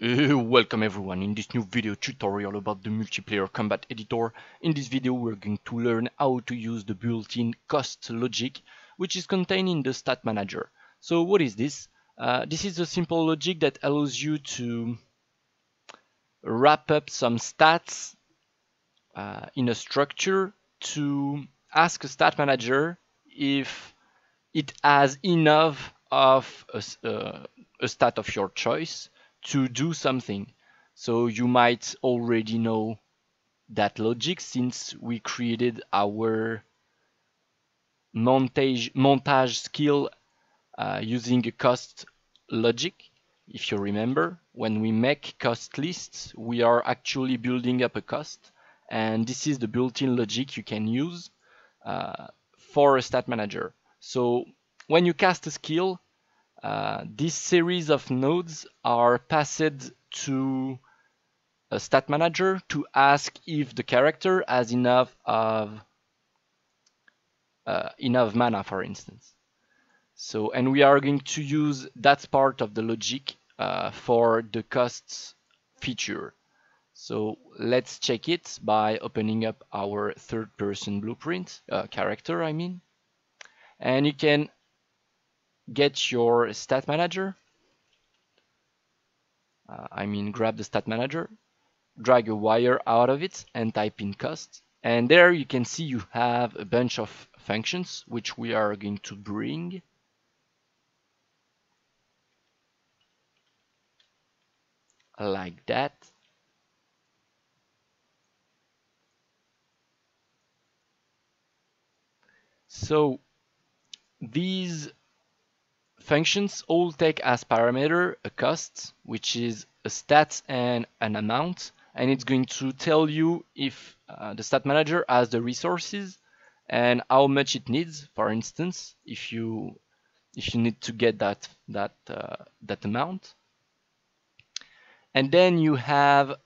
Uh, welcome everyone in this new video tutorial about the multiplayer combat editor. In this video we're going to learn how to use the built-in cost logic which is contained in the stat manager. So what is this? Uh, this is a simple logic that allows you to wrap up some stats uh, in a structure to ask a stat manager if it has enough of a, uh, a stat of your choice to do something. So you might already know that logic since we created our montage montage skill uh, using a cost logic. If you remember, when we make cost lists, we are actually building up a cost, and this is the built-in logic you can use uh, for a stat manager. So when you cast a skill, uh, this series of nodes are passed to a stat manager to ask if the character has enough of uh, enough mana, for instance. So, and we are going to use that part of the logic uh, for the costs feature. So let's check it by opening up our third person blueprint, uh, character I mean. And you can get your stat manager. Uh, I mean, grab the stat manager, drag a wire out of it and type in cost. And there you can see you have a bunch of functions which we are going to bring. Like that. So these Functions all take as parameter a cost, which is a stat and an amount, and it's going to tell you if uh, the stat manager has the resources and how much it needs. For instance, if you if you need to get that that uh, that amount, and then you have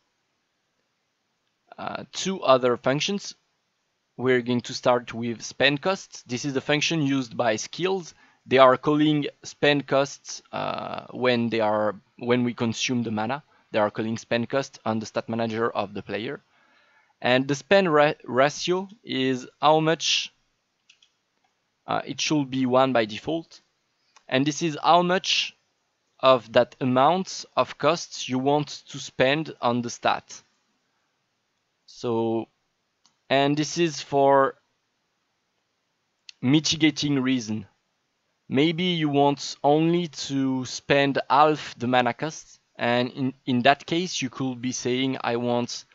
uh, two other functions. We're going to start with spend cost. This is the function used by skills they are calling spend costs uh, when they are when we consume the mana. They are calling spend cost on the stat manager of the player. And the spend ra ratio is how much uh, it should be one by default. And this is how much of that amount of costs you want to spend on the stat. So, and this is for mitigating reason. Maybe you want only to spend half the mana cost and in, in that case you could be saying I want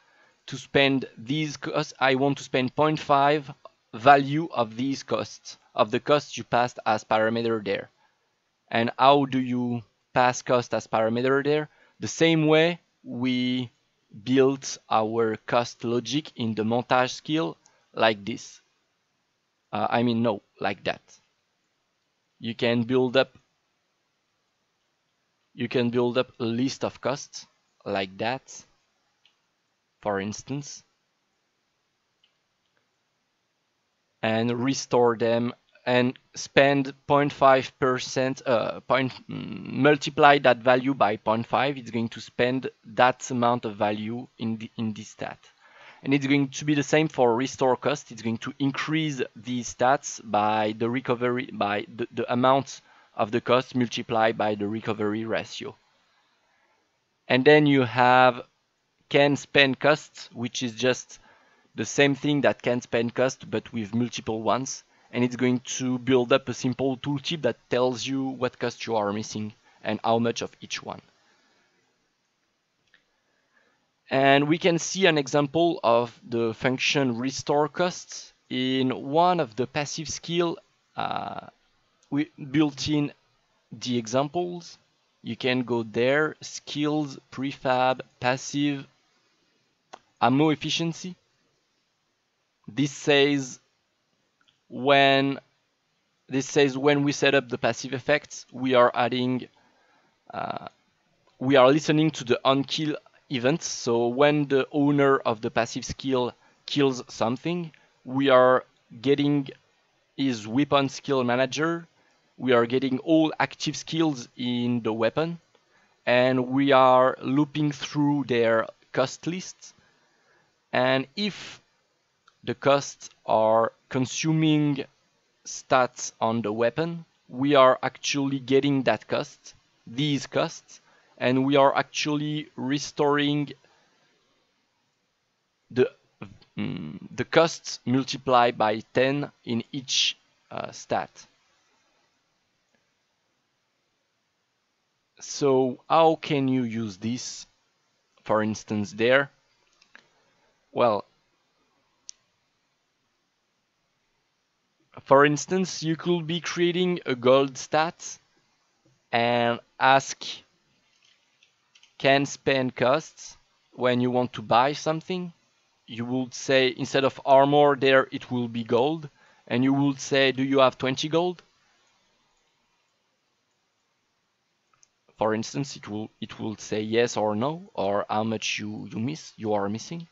to spend these costs, I want to spend 0.5 value of these costs, of the costs you passed as parameter there. And how do you pass cost as parameter there? The same way we built our cost logic in the montage skill like this. Uh, I mean, no, like that you can build up you can build up a list of costs like that for instance and restore them and spend 0.5 percent uh, point mm, multiply that value by 0.5 it's going to spend that amount of value in the in this stat and it's going to be the same for restore cost. It's going to increase the stats by the recovery by the, the amount of the cost multiplied by the recovery ratio. And then you have can spend cost, which is just the same thing that can spend cost, but with multiple ones. And it's going to build up a simple tooltip that tells you what cost you are missing and how much of each one. And we can see an example of the function restore costs in one of the passive skill uh, we built in the examples. You can go there, skills, prefab, passive, ammo efficiency. This says when this says when we set up the passive effects, we are adding, uh, we are listening to the on kill events. So when the owner of the passive skill kills something, we are getting his weapon skill manager. We are getting all active skills in the weapon. and we are looping through their cost lists. And if the costs are consuming stats on the weapon, we are actually getting that cost, these costs, and we are actually restoring the mm, the costs multiplied by 10 in each uh, stat. So how can you use this, for instance, there? Well, for instance, you could be creating a gold stat and ask can spend costs when you want to buy something. You would say instead of armor there it will be gold and you would say do you have 20 gold? For instance, it will it will say yes or no or how much you you miss you are missing.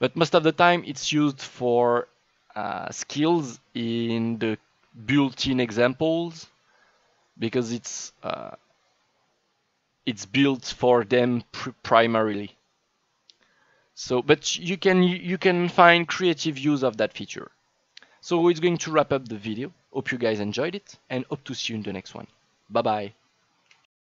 But most of the time it's used for uh, skills in the built-in examples because it's uh, it's built for them pr primarily. So, but you can you can find creative use of that feature. So it's going to wrap up the video. Hope you guys enjoyed it and hope to see you in the next one. Bye bye.